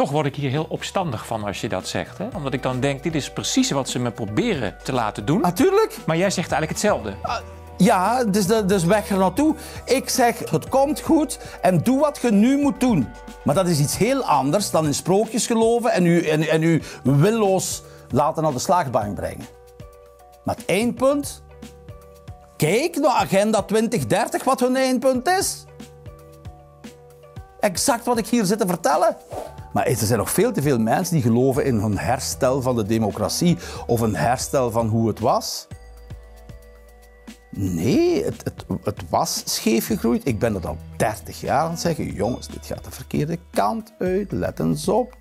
toch word ik hier heel opstandig van als je dat zegt. Hè? Omdat ik dan denk, dit is precies wat ze me proberen te laten doen. Natuurlijk. Maar jij zegt eigenlijk hetzelfde. Ja, dus, de- dus weg er naartoe. Ik zeg, het komt goed en doe wat je nu moet doen. Maar dat is iets heel anders dan in sprookjes geloven en u, en, en u willoos laten naar de slaagbank brengen. Maar het eindpunt... Kijk naar Agenda 2030, wat hun eindpunt is. Exact wat ik hier zit te vertellen. Maar er zijn nog veel te veel mensen die geloven in een herstel van de democratie of een herstel van hoe het was. Nee, het, het, was scheef gegroeid. Ik ben het al 30 jaar aan het zeggen. Jongens, dit gaat de verkeerde kant uit. Let eens op.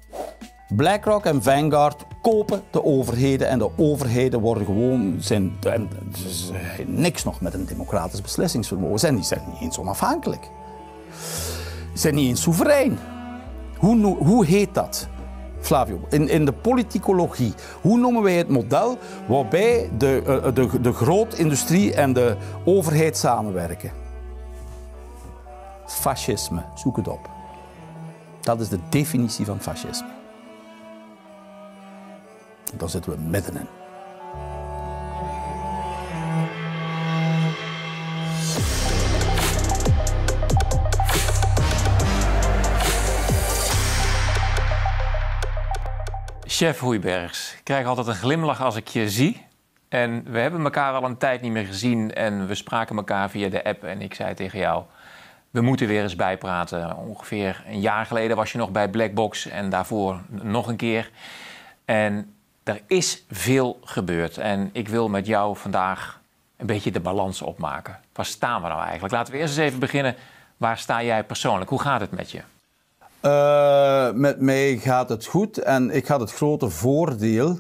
BlackRock en Vanguard kopen de overheden en de overheden worden gewoon zijn, ze zijn niks nog met een democratisch beslissingsvermogen. Zijn die zijn niet eens onafhankelijk. Ze zijn niet eens soeverein. Hoe, hoe heet dat? Flavio, in, in de politicologie, hoe noemen wij het model waarbij de, eh, de, de grootindustrie en de overheid samenwerken? Fascisme, zoek het op. Dat is de definitie van fascisme. Daar zitten we middenin. Chef Hoeibergs, ik krijg altijd een glimlach als ik je zie. En we hebben elkaar al een tijd niet meer gezien en we spraken elkaar via de app. En ik zei tegen jou, we moeten weer eens bijpraten. Ongeveer een jaar geleden was je nog bij Blackbox en daarvoor nog een keer. En er is veel gebeurd. En ik wil met jou vandaag een beetje de balans opmaken. Waar staan we nou eigenlijk? Laten we eerst eens even beginnen. Waar sta jij persoonlijk? Hoe gaat het met je? Eh, met mij gaat het goed en ik had het grote voordeel,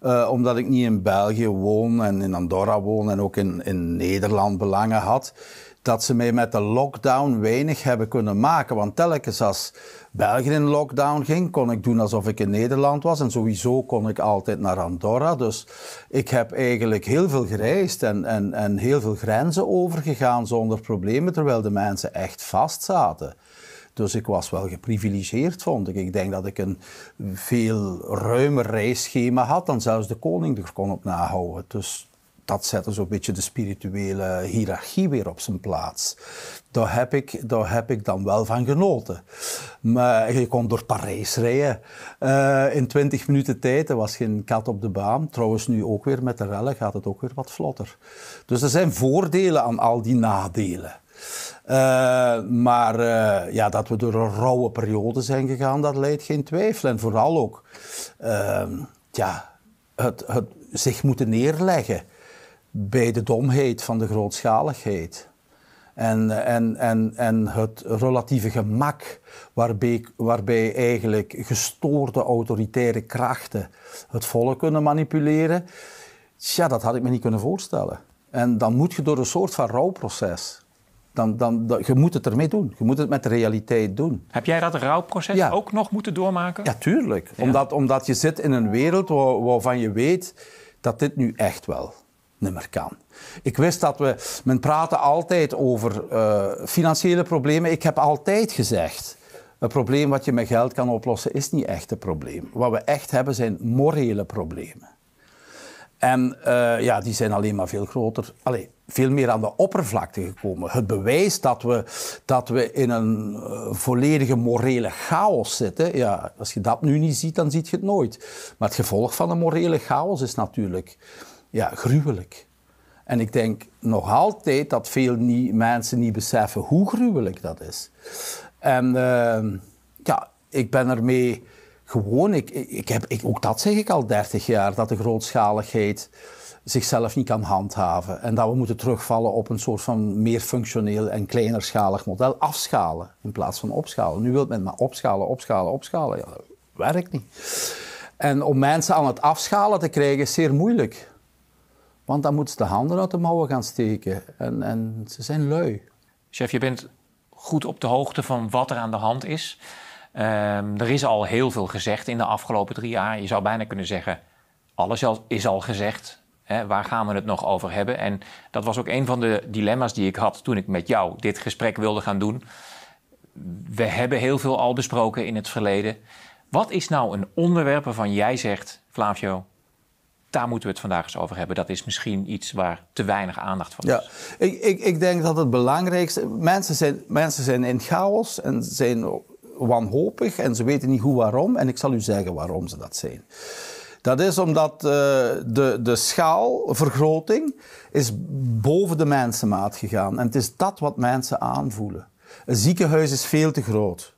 eh, omdat ik niet in België woon en in Andorra woon en ook in, in Nederland belangen had, dat ze mij met de lockdown weinig hebben kunnen maken. Want telkens als België in lockdown ging, kon ik doen alsof ik in Nederland was. En sowieso kon ik altijd naar Andorra. Dus ik heb eigenlijk heel veel gereisd en, en, en heel veel grenzen overgegaan zonder problemen, terwijl de mensen echt vast zaten. Dus ik was wel geprivilegeerd, vond ik. Ik denk dat ik een veel ruimer reisschema had dan zelfs de koning er kon op nahouden. Dus dat zette zo'n beetje de spirituele hiërarchie weer op zijn plaats. Daar heb ik, daar heb ik dan wel van genoten. Maar je kon door Parijs rijden eh, in 20 minuten tijd. Er was geen kat op de baan. Trouwens, nu ook weer met de rellen gaat het ook weer wat vlotter. Dus er zijn voordelen aan al die nadelen. Uh, maar uh, ja, dat we door een rauwe periode zijn gegaan, dat leidt geen twijfel. En vooral ook uh, ja, het, het zich moeten neerleggen bij de domheid van de grootschaligheid. En, en, en, en het relatieve gemak waarbij, waarbij eigenlijk gestoorde autoritaire krachten het volk kunnen manipuleren. Ja, dat had ik me niet kunnen voorstellen. En dan moet je door een soort van rouwproces dan, dan, dan, je moet het ermee doen. Je moet het met de realiteit doen. Heb jij dat rouwproces Ja. ook nog moeten doormaken? Ja, tuurlijk. Omdat, omdat je zit in een wereld waar- waarvan je weet dat dit nu echt wel niet meer kan. Ik wist dat we... Men praatte altijd over eh, financiële problemen. Ik heb altijd gezegd... Een probleem wat je met geld kan oplossen is niet echt een probleem. Wat we echt hebben zijn morele problemen. En eh, ja, die zijn alleen maar veel groter, allee, veel meer aan de oppervlakte gekomen. Het bewijs dat we, dat we in een eh, volledige morele chaos zitten, ja, als je dat nu niet ziet, dan zie je het nooit. Maar het gevolg van een morele chaos is natuurlijk ja, gruwelijk. En ik denk nog altijd dat veel mensen niet beseffen hoe gruwelijk dat is. En eh, ja, ik ben ermee gewoon, ik, ik heb, ik, ook dat zeg ik al 30 jaar, dat de grootschaligheid zichzelf niet kan handhaven. En dat we moeten terugvallen op een soort van meer functioneel en kleinerschalig model. Afschalen in plaats van opschalen. Nu wil men maar opschalen, opschalen, opschalen. Ja, dat werkt niet. En om mensen aan het afschalen te krijgen is zeer moeilijk. Want dan moeten ze de handen uit de mouwen gaan steken. En, en ze zijn lui. Chef, je bent goed op de hoogte van wat er aan de hand is. Ehm, er is al heel veel gezegd in de afgelopen drie jaar. Je zou bijna kunnen zeggen, alles al- is al gezegd. Hè, waar gaan we het nog over hebben? En dat was ook een van de dilemma's die ik had toen ik met jou dit gesprek wilde gaan doen. We hebben heel veel al besproken in het verleden. Wat is nou een onderwerp waarvan jij zegt, Flavio, daar moeten we het vandaag eens over hebben. Dat is misschien iets waar te weinig aandacht van is. Ja, ik, ik, ik denk dat het belangrijkste... Mensen zijn, mensen zijn in chaos en zijn wanhopig en ze weten niet hoe waarom. En ik zal u zeggen waarom ze dat zijn. Dat is omdat uh, de, de schaalvergroting is boven de mensenmaat gegaan. En het is dat wat mensen aanvoelen. Een ziekenhuis is veel te groot.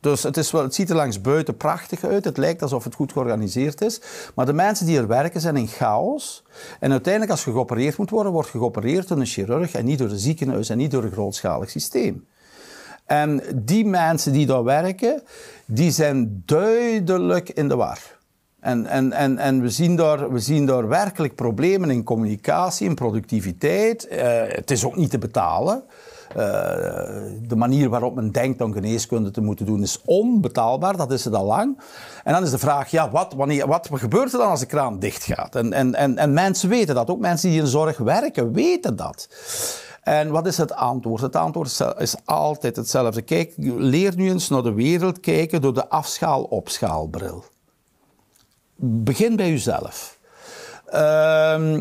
Dus het, is wel, het ziet er langs buiten prachtig uit. Het lijkt alsof het goed georganiseerd is. Maar de mensen die er werken zijn in chaos. En uiteindelijk, als je geopereerd moet worden, wordt geopereerd door een chirurg en niet door een ziekenhuis en niet door een grootschalig systeem. En die mensen die daar werken, die zijn duidelijk in de war. En, en, en, en we, zien daar, we zien daar werkelijk problemen in communicatie, in productiviteit. Uh, het is ook niet te betalen. Uh, de manier waarop men denkt om geneeskunde te moeten doen is onbetaalbaar, dat is het al lang. En dan is de vraag, ja, wat, wanneer, wat gebeurt er dan als de kraan dicht gaat? En, en, en, en mensen weten dat, ook mensen die in zorg werken weten dat. En wat is het antwoord? Het antwoord is altijd hetzelfde. Kijk, leer nu eens naar de wereld kijken door de afschaal-opschaalbril. Begin bij jezelf. Uh,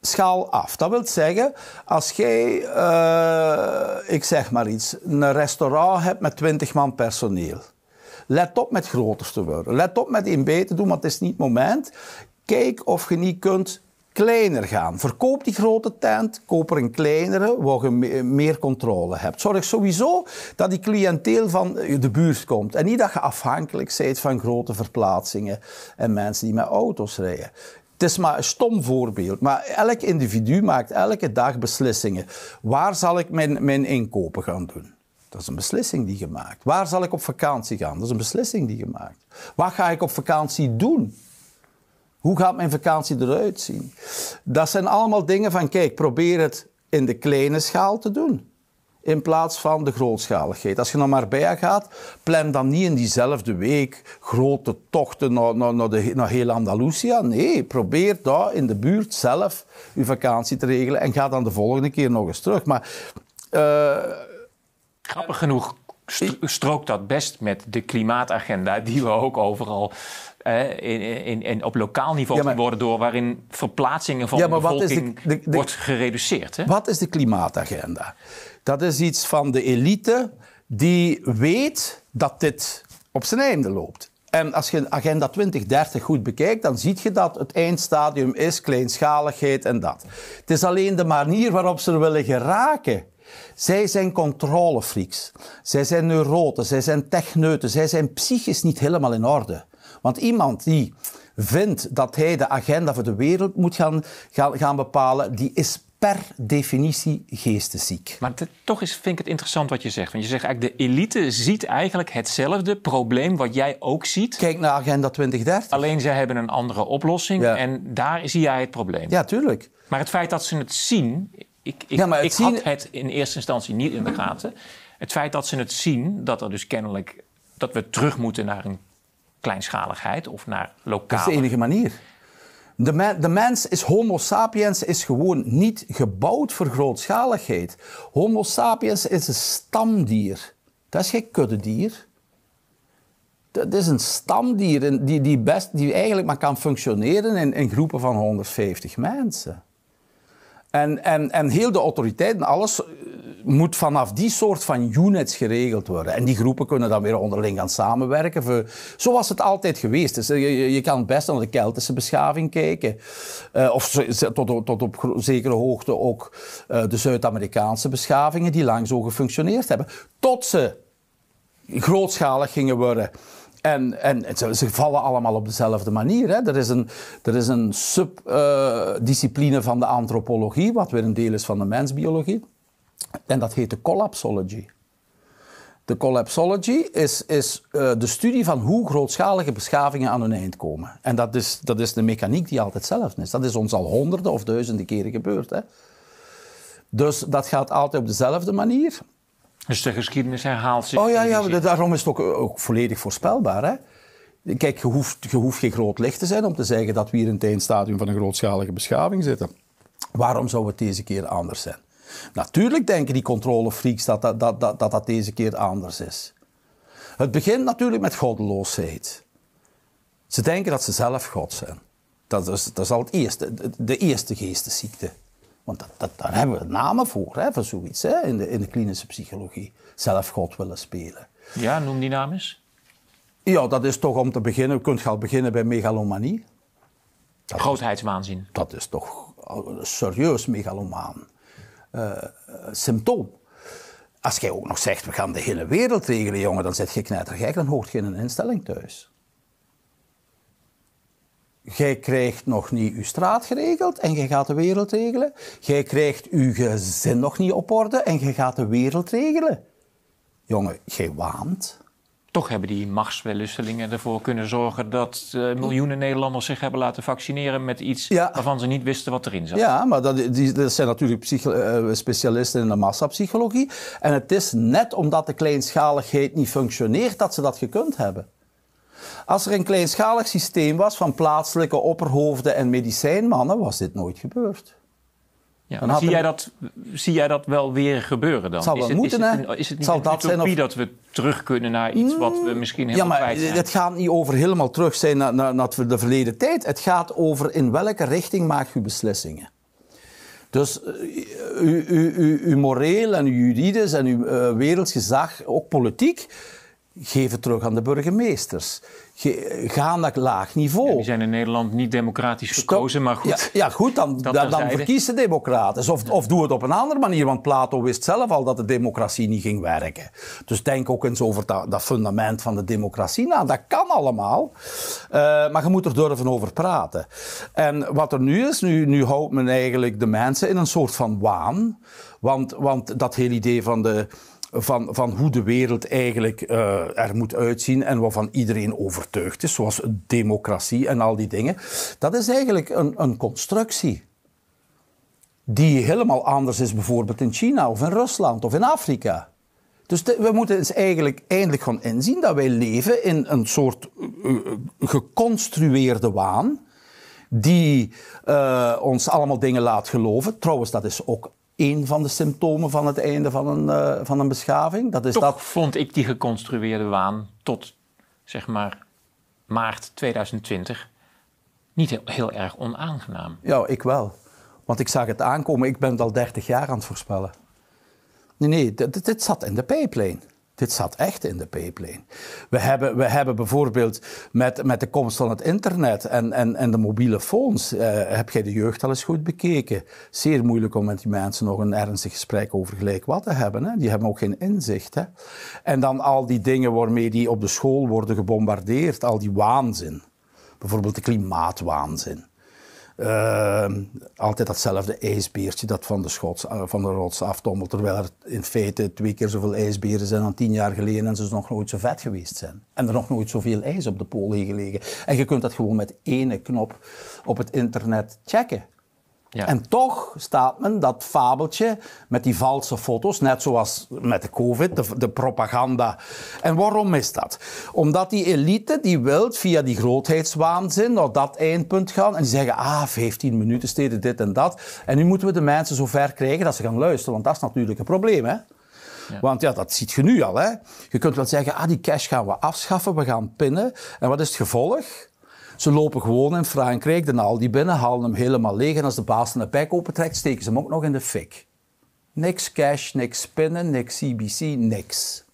schaal af. Dat wil zeggen, als jij, uh, ik zeg maar iets, een restaurant hebt met 20 man personeel. Let op met groter te worden. Let op met te doen, want het is niet het moment. Kijk of je niet kunt kleiner gaan. Verkoop die grote tent, koop er een kleinere, waar je meer controle hebt. Zorg sowieso dat die cliënteel van de buurt komt. En niet dat je afhankelijk bent van grote verplaatsingen en mensen die met auto's rijden. Het is maar een stom voorbeeld, maar elk individu maakt elke dag beslissingen. Waar zal ik mijn, mijn inkopen gaan doen? Dat is een beslissing die je maakt. Waar zal ik op vakantie gaan? Dat is een beslissing die je maakt. Wat ga ik op vakantie doen? Hoe gaat mijn vakantie eruit zien? Dat zijn allemaal dingen van, kijk, probeer het in de kleine schaal te doen. In plaats van de grootschaligheid. Als je naar Marbella gaat, plan dan niet in diezelfde week grote tochten naar, naar, naar, de, naar heel Andalusia. Nee, probeer daar in de buurt zelf je vakantie te regelen en ga dan de volgende keer nog eens terug. Maar, uh, Grappig genoeg strookt dat best met de klimaatagenda die we ook overal in, in, in, op lokaal niveau worden door, waarin verplaatsingen van de bevolking de, wordt gereduceerd. Hè? Wat is de klimaatagenda? Dat is iets van de elite die weet dat dit op zijn einde loopt. En als je Agenda 2030 goed bekijkt, dan zie je dat het eindstadium is kleinschaligheid en dat. Het is alleen de manier waarop ze er willen geraken. Zij zijn controlefreaks. Zij zijn neuroten. Zij zijn techneuten. Zij zijn psychisch niet helemaal in orde. Want iemand die vindt dat hij de agenda voor de wereld moet gaan, gaan, gaan bepalen, die is per definitie geestesziek. Maar toch is, vind ik het interessant wat je zegt. Want je zegt eigenlijk, de elite ziet eigenlijk hetzelfde probleem wat jij ook ziet. Kijk naar Agenda 2030. Alleen zij hebben een andere oplossing en daar zie jij het probleem. Ja, tuurlijk. Maar het feit dat ze het zien... Ik, ik, ja, ik had het in eerste instantie niet in de gaten. Het feit dat ze het zien, dat er dus kennelijk... dat we terug moeten naar een kleinschaligheid of naar lokaal. Dat is de enige manier. De, de, mens is Homo sapiens is gewoon niet gebouwd voor grootschaligheid. Homo sapiens is een stamdier. Dat is geen kuddedier. Dat is een stamdier die, die, best, die eigenlijk maar kan functioneren in, in groepen van 150 mensen. En, en, en heel de autoriteiten, alles moet vanaf die soort van units geregeld worden. En die groepen kunnen dan weer onderling gaan samenwerken. Zo was het altijd geweest. Dus je, je kan best naar de Keltische beschaving kijken. Uh, of tot, op zekere hoogte ook uh, de Zuid-Amerikaanse beschavingen die lang zo gefunctioneerd hebben. Tot ze grootschalig gingen worden. En, en ze, vallen allemaal op dezelfde manier. Hè. Er is een, is een subdiscipline van de antropologie, wat weer een deel is van de mensbiologie. En dat heet de collapsology. De collapsology is, is uh, de studie van hoe grootschalige beschavingen aan hun eind komen. En dat is, dat is de mechaniek die altijd hetzelfde is. Dat is ons al honderden of duizenden keren gebeurd. Hè. Dus dat gaat altijd op dezelfde manier. Dus de geschiedenis herhaalt zich. Oh ja, ja daarom is het ook, ook volledig voorspelbaar. Hè? Kijk, je hoeft, je hoeft geen groot licht te zijn om te zeggen dat we hier in het eindstadium van een grootschalige beschaving zitten. Waarom zou het deze keer anders zijn? Natuurlijk denken die controlefreaks dat dat, dat, dat, dat, deze keer anders is. Het begint natuurlijk met goddeloosheid. Ze denken dat ze zelf God zijn. Dat is, dat is al het eerste, de eerste geestesziekte. Want dat, dat, daar hebben we namen voor, hè, voor zoiets, hè, in, de, in de klinische psychologie. Zelf God willen spelen. Ja, noem die naam eens. Ja, dat is toch om te beginnen, je kunt al beginnen bij megalomanie. Dat Grootheidswaanzin. Is, dat is toch serieus megalomaan uh, symptoom. Als jij ook nog zegt, we gaan de hele wereld regelen, jongen, dan zit je knettergek, dan hoort je in een instelling thuis. Jij krijgt nog niet je straat geregeld en je gaat de wereld regelen. Jij krijgt je gezin nog niet op orde en je gaat de wereld regelen. Jongen, jij waant. Toch hebben die machtswellustelingen ervoor kunnen zorgen dat uh, miljoenen Nederlanders zich hebben laten vaccineren met iets waarvan ze niet wisten wat erin zat. Ja, maar dat, die, dat zijn natuurlijk uh, specialisten in de massapsychologie. En het is net omdat de kleinschaligheid niet functioneert dat ze dat gekund hebben. Als er een kleinschalig systeem was van plaatselijke opperhoofden en medicijnmannen, was dit nooit gebeurd. Ja, zie, jij dat, zie jij dat wel weer gebeuren dan? Zal is het, moeten, is het, is het niet Zal een dat zijn of... dat we terug kunnen naar iets wat we misschien helemaal ja, maar Het gaat niet over helemaal terug zijn naar, naar, naar de verleden tijd. Het gaat over in welke richting maak je beslissingen. Dus uw, uw, uw, uw moreel en uw juridisch en uw uh, werelds gezag, ook politiek, geef het terug aan de burgemeesters. ga naar laag niveau. Ja, die zijn in Nederland niet democratisch gekozen, maar goed. Ja, ja goed, dan, dan, dan verkies de democratisch. Of, of doe het op een andere manier, want Plato wist zelf al dat de democratie niet ging werken. Dus denk ook eens over dat, dat fundament van de democratie Nou, Dat kan allemaal, uh, maar je moet er durven over praten. En wat er nu is, nu, nu houdt men eigenlijk de mensen in een soort van waan. Want, want dat hele idee van de van, van hoe de wereld eigenlijk uh, er moet uitzien en waarvan iedereen overtuigd is, zoals democratie en al die dingen. Dat is eigenlijk een, een constructie die helemaal anders is bijvoorbeeld in China of in Rusland of in Afrika. Dus we moeten eens eigenlijk eindelijk gaan inzien dat wij leven in een soort uh, geconstrueerde waan die ons allemaal dingen laat geloven. Trouwens, dat is ook een van de symptomen van het einde van een, uh, van een beschaving. Dat is Toch dat... vond ik die geconstrueerde waan tot zeg maar maart 2020 niet heel, heel, erg onaangenaam. Ja, ik wel. Want ik zag het aankomen. Ik ben het al 30 jaar aan het voorspellen. Nee, nee, dit, dit zat in de pijplijn. Dit zat echt in de pipeline. We hebben, we hebben bijvoorbeeld met, met de komst van het internet en, en, en de mobiele phones, uh, heb jij de jeugd al eens goed bekeken? Zeer moeilijk om met die mensen nog een ernstig gesprek over gelijk wat te hebben. Hè? Die hebben ook geen inzicht. Hè? En dan al die dingen waarmee die op de school worden gebombardeerd, al die waanzin. Bijvoorbeeld de klimaatwaanzin. Uh, altijd datzelfde ijsbeertje dat van de, schots, uh, van de rots aftommelt. Terwijl er in feite twee keer zoveel ijsberen zijn dan tien jaar geleden en ze nog nooit zo vet geweest zijn. En er nog nooit zoveel ijs op de pool gelegen. En je kunt dat gewoon met ene knop op het internet checken. Ja. En toch staat men dat fabeltje met die valse foto's, net zoals met de COVID, de, de, propaganda. En waarom is dat? Omdat die elite die wil via die grootheidswaanzin naar dat eindpunt gaan en die zeggen, ah, 15 minuten steden dit en dat. En nu moeten we de mensen zo ver krijgen dat ze gaan luisteren, want dat is natuurlijk een probleem, hè? Ja. Want ja, dat ziet je nu al. Hè? Je kunt wel zeggen, ah, die cash gaan we afschaffen, we gaan pinnen. En wat is het gevolg? Ze lopen gewoon in Frankrijk de Aldi binnen, halen hem helemaal leeg. En als de baas een bek opentrekt, steken ze hem ook nog in de fik. Niks cash, niks spinnen, niks CBC, niks.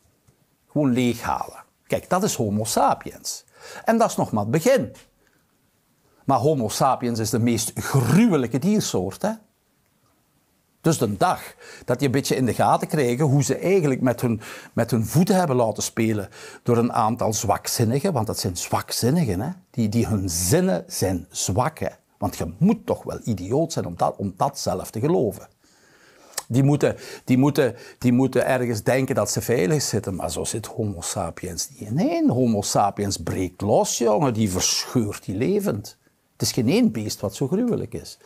Gewoon leeghalen. Kijk, dat is Homo sapiens. En dat is nog maar het begin. Maar Homo sapiens is de meest gruwelijke diersoort. Hè? Dus de dag dat je een beetje in de gaten krijgen hoe ze eigenlijk met hun, met hun voeten hebben laten spelen door een aantal zwakzinnigen, want dat zijn zwakzinnigen, hè? Die, die hun zinnen zijn zwak. Hè? Want je moet toch wel idioot zijn om dat, om dat zelf te geloven. Die moeten, die, moeten, die moeten ergens denken dat ze veilig zitten, maar zo zit Homo sapiens niet. Nee, Homo sapiens breekt los, jongen, die verscheurt die levend. Het is geen één beest wat zo gruwelijk is.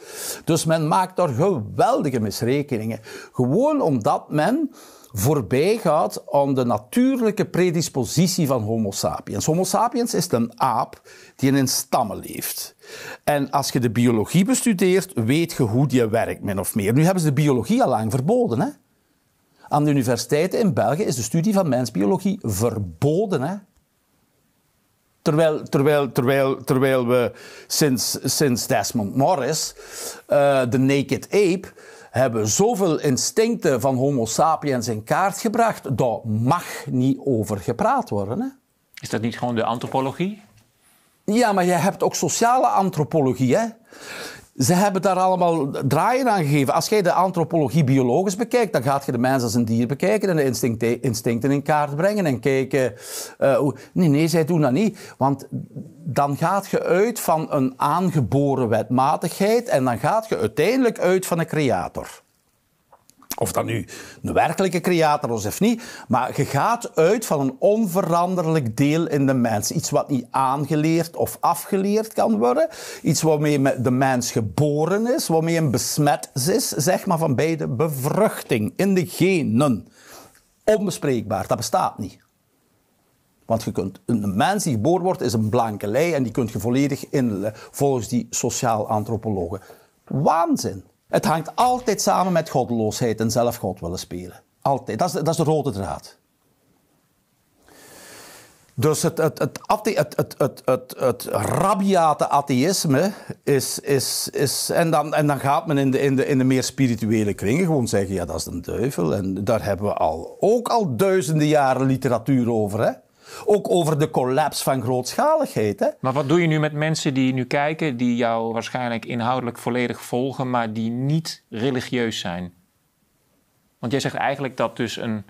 Dus men maakt daar geweldige misrekeningen. Gewoon omdat men voorbij gaat aan de natuurlijke predispositie van Homo sapiens. Homo sapiens is een aap die in stammen leeft. En als je de biologie bestudeert, weet je hoe die werkt, min of meer. Nu hebben ze de biologie al lang verboden. Hè? Aan de universiteiten in België is de studie van mensbiologie verboden. Hè? Terwijl, terwijl, terwijl, terwijl we sinds, sinds Desmond Morris, uh, de Naked Ape, hebben zoveel instincten van Homo sapiens in kaart gebracht. Daar mag niet over gepraat worden. Hè? Is dat niet gewoon de antropologie? Ja, maar je hebt ook sociale antropologie. Hè? Ze hebben daar allemaal draaien aan gegeven. Als jij de antropologie biologisch bekijkt, dan gaat je de mens als een dier bekijken en de instincten, in kaart brengen en kijken. Uh, nee, nee, zij doen dat niet. Want dan gaat je uit van een aangeboren wetmatigheid en dan gaat je uiteindelijk uit van een creator. Of dat nu een werkelijke creator is of niet. Maar je gaat uit van een onveranderlijk deel in de mens. Iets wat niet aangeleerd of afgeleerd kan worden. Iets waarmee de mens geboren is. Waarmee een besmet is, zeg maar, van bij de bevruchting in de genen. Onbespreekbaar, dat bestaat niet. Want je kunt, een mens die geboren wordt is een blanke lei en die kun je volledig invullen volgens die sociaal-antropologen. Waanzin. Het hangt altijd samen met goddeloosheid en zelf God willen spelen. Altijd. Dat is, dat is de rode draad. Dus het, het, het, het, het, rabiate atheïsme is. is, is en, dan, en dan gaat men in de, in, de, in de meer spirituele kringen gewoon zeggen: ja, dat is een duivel. En daar hebben we al, ook al duizenden jaren literatuur over. Ook over de collapse van grootschaligheid. Hè? Maar wat doe je nu met mensen die nu kijken, die jou waarschijnlijk inhoudelijk volledig volgen, maar die niet religieus zijn? Want jij zegt eigenlijk dat dus een,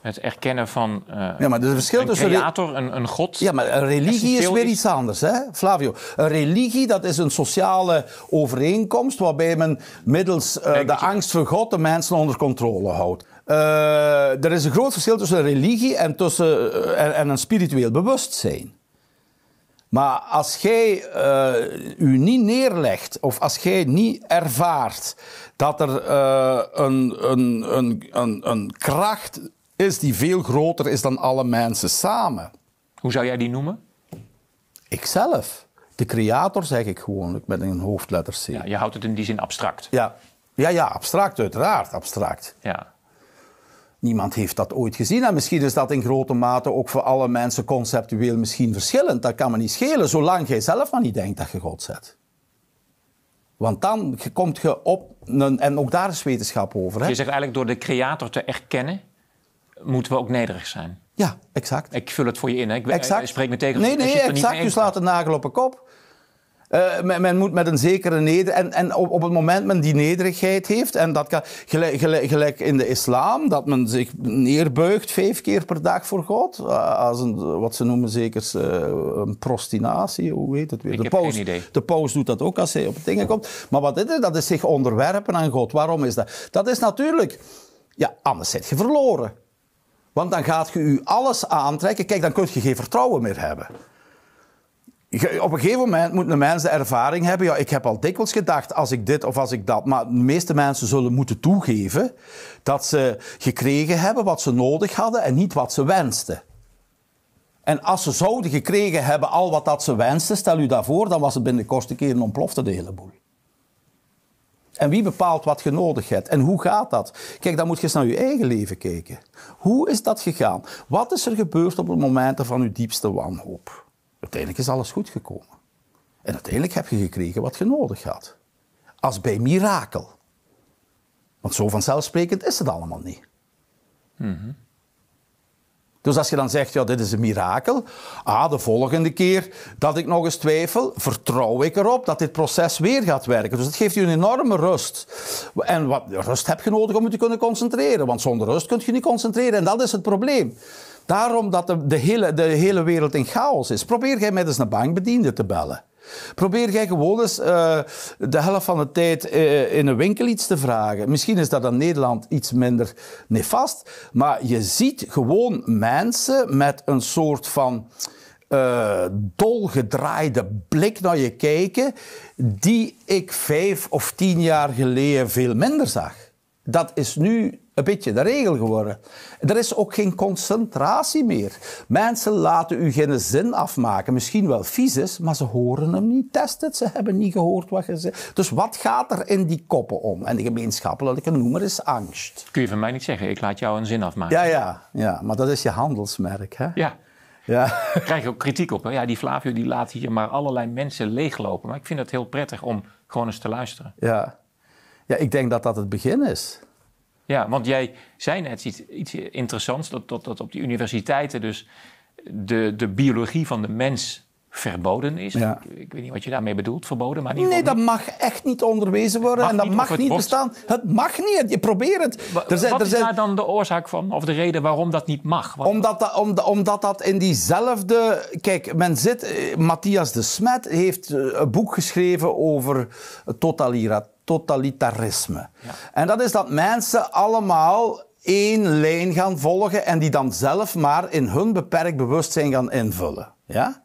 het erkennen van uh, ja, maar verschil een tussen creator, een, een god... Ja, maar een religie is weer iets anders, hè, Flavio. Een religie, dat is een sociale overeenkomst waarbij men middels uh, de angst voor God de mensen onder controle houdt. Uh, er is een groot verschil tussen religie en, tussen, en, en, een spiritueel bewustzijn. Maar als jij uh, u niet neerlegt, of als jij niet ervaart dat er een, een, een, een, een kracht is die veel groter is dan alle mensen samen. Hoe zou jij die noemen? Ikzelf. De creator zeg ik gewoon met een hoofdletter C. Ja, je houdt het in die zin abstract. Ja, ja, ja abstract, uiteraard abstract. Ja. Niemand heeft dat ooit gezien. En misschien is dat in grote mate ook voor alle mensen conceptueel misschien verschillend. Dat kan me niet schelen, zolang jij zelf maar niet denkt dat je God zet. Want dan komt je op, een, en ook daar is wetenschap over. Hè? Je zegt eigenlijk door de creator te erkennen, moeten we ook nederig zijn. Ja, exact. Ik vul het voor je in. Hè? Ik, exact. spreek me tegen. Nee, nee, exact. Je slaat de nagel op een kop. Uh, men, men, moet met een zekere nederigheid. En, en op, op, het moment men die nederigheid heeft, en dat kan gelijk, gelijk, gelijk, in de islam, dat men zich neerbuigt vijf keer per dag voor God. Uh, als een, wat ze noemen zeker uh, een prostinatie, hoe heet het weer? Ik de paus, De paus doet dat ook als hij op het dingen komt. Maar wat is? Dat is zich onderwerpen aan God. Waarom is dat? Dat is natuurlijk, ja, anders zit je verloren. Want dan gaat je u alles aantrekken. Kijk, dan kun je geen vertrouwen meer hebben. Op een gegeven moment moet een mens de ervaring hebben. Ja, ik heb al dikwijls gedacht als ik dit of als ik dat. Maar de meeste mensen zullen moeten toegeven dat ze gekregen hebben wat ze nodig hadden en niet wat ze wensten. En als ze zouden gekregen hebben al wat dat ze wensten, stel u daarvoor, dan was het binnen de kortste keren ontplofte de hele boel. En wie bepaalt wat je nodig hebt? En hoe gaat dat? Kijk, dan moet je eens naar je eigen leven kijken. Hoe is dat gegaan? Wat is er gebeurd op het moment van uw diepste wanhoop? Uiteindelijk is alles goed gekomen. En uiteindelijk heb je gekregen wat je nodig had. Als bij mirakel. Want zo vanzelfsprekend is het allemaal niet. Mm dus als je dan zegt, ja, dit is een mirakel. Ah, de volgende keer dat ik nog eens twijfel, vertrouw ik erop dat dit proces weer gaat werken. Dus dat geeft je een enorme rust. En wat rust heb je nodig om je te kunnen concentreren. Want zonder rust kun je niet concentreren. En dat is het probleem. Daarom dat de, hele, de hele wereld in chaos is. Probeer jij met eens een bankbediende te bellen. Probeer jij gewoon eens uh, de helft van de tijd uh, in een winkel iets te vragen. Misschien is dat in Nederland iets minder nefast. Maar je ziet gewoon mensen met een soort van uh, dolgedraaide blik naar je kijken. Die ik vijf of tien jaar geleden veel minder zag. Dat is nu een beetje de regel geworden. Er is ook geen concentratie meer. Mensen laten u geen zin afmaken. Misschien wel vies is, maar ze horen hem niet. Test het, ze hebben niet gehoord wat je zegt. Dus wat gaat er in die koppen om? En de gemeenschappelijke noemer is angst. Kun je van mij niet zeggen, ik laat jou een zin afmaken. Ja, ja, ja maar dat is je handelsmerk. Hè? Ja. Ja. Daar krijg je ook kritiek op. Hè? Ja, die Flavio die laat hier maar allerlei mensen leeglopen. Maar ik vind het heel prettig om gewoon eens te luisteren. Ja. ja, ik denk dat dat het begin is. Ja, want jij zei net iets, iets interessants, dat, dat, dat op die universiteiten dus de, de biologie van de mens verboden is. Ja. Ik, ik weet niet wat je daarmee bedoelt, verboden, maar Nee, dat mag echt niet onderwezen worden en dat niet, mag niet wordt- bestaan. Het mag niet, je probeert het. Wa- Er zijn- wat er is zijn- daar dan de oorzaak van, of de reden waarom dat niet mag? Wat- Omdat dat, omdat, omdat dat in diezelfde. Kijk, men zit. eh, Matthias de Smet heeft eh, een boek geschreven over totalira- totalitarisme. En dat is dat mensen allemaal één lijn gaan volgen en die dan zelf maar in hun beperkt bewustzijn gaan invullen. Ja?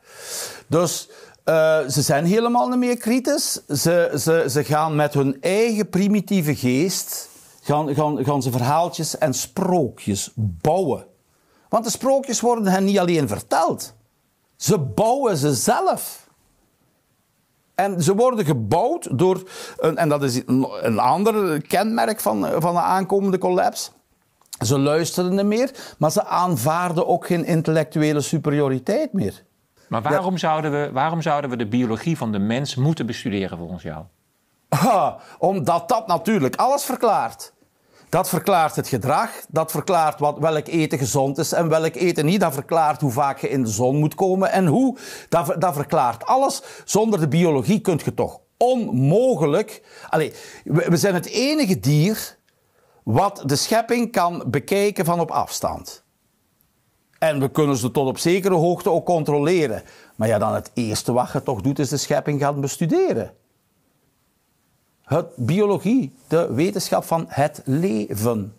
Dus. eh, ze zijn helemaal niet meer kritisch. Ze, ze, ze gaan met hun eigen primitieve geest. Gaan, gaan, gaan ze verhaaltjes en sprookjes bouwen. Want de sprookjes worden hen niet alleen verteld. Ze bouwen ze zelf. En ze worden gebouwd door, een, en dat is een, ander kenmerk van, van de aankomende collapse. Ze luisteren niet meer, maar ze aanvaarden ook geen intellectuele superioriteit meer. maar waarom, zouden we, waarom zouden we de biologie van de mens moeten bestuderen volgens jou? Ha, omdat dat natuurlijk alles verklaart. Dat verklaart het gedrag, dat verklaart wat, welk eten gezond is en welk eten niet. Dat verklaart hoe vaak je in de zon moet komen en hoe. Dat, dat verklaart alles. Zonder de biologie kun je toch onmogelijk. Allee, we, we zijn het enige dier wat de schepping kan bekijken van op afstand. En we kunnen ze tot op zekere hoogte ook controleren. Maar ja, dan het eerste wat je toch doet, is de schepping gaan bestuderen. Het biologie, de wetenschap van het leven.